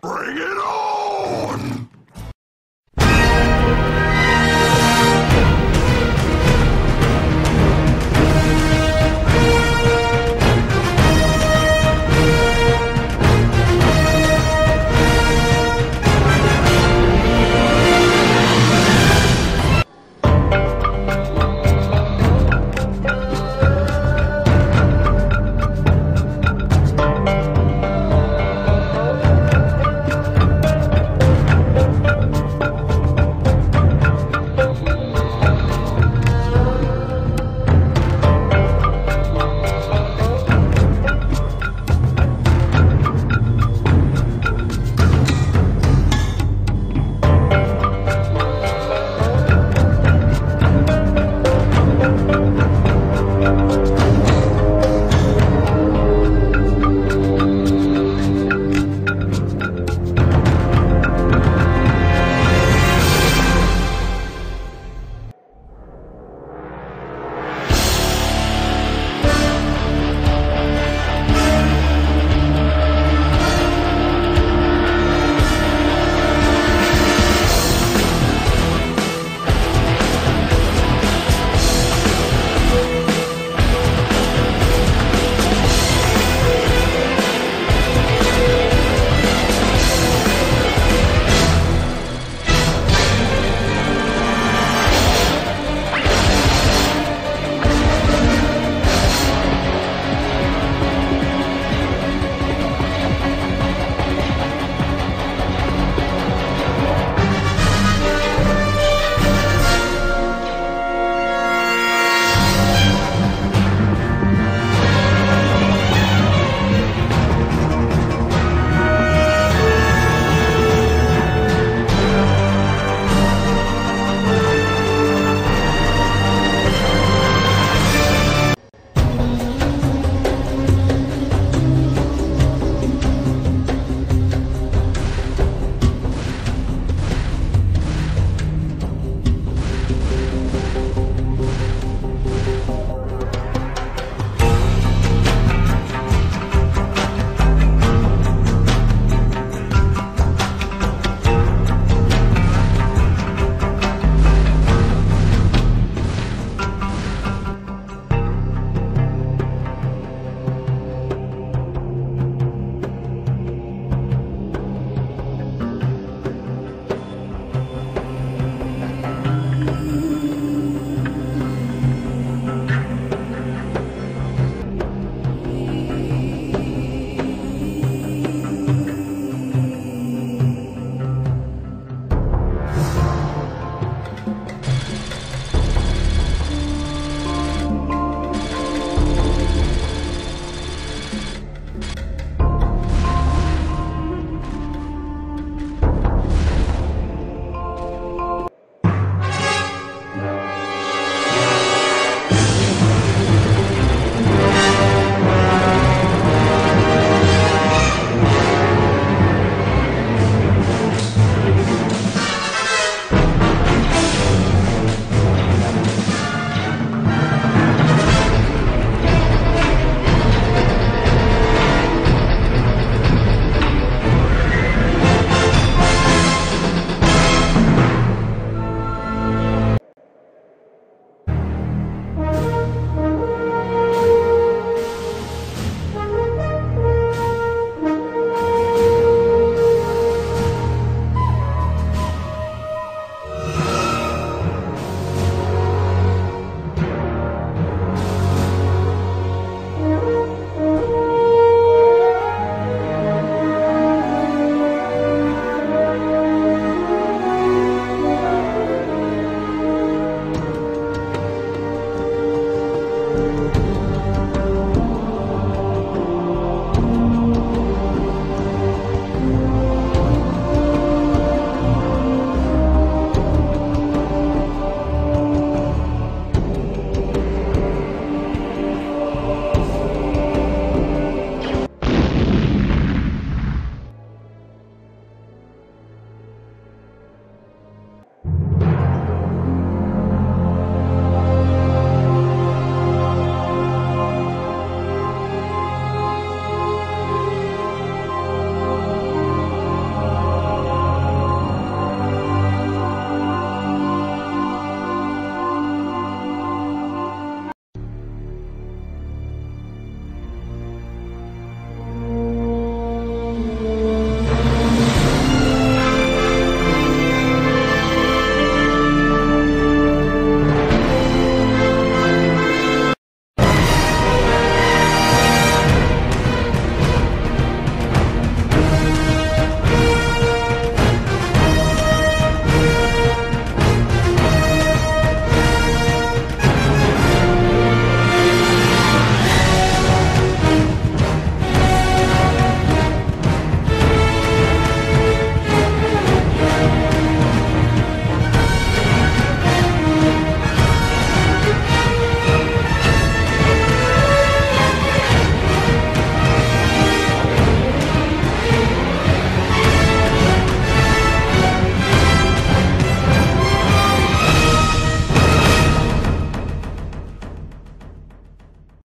Bring it on!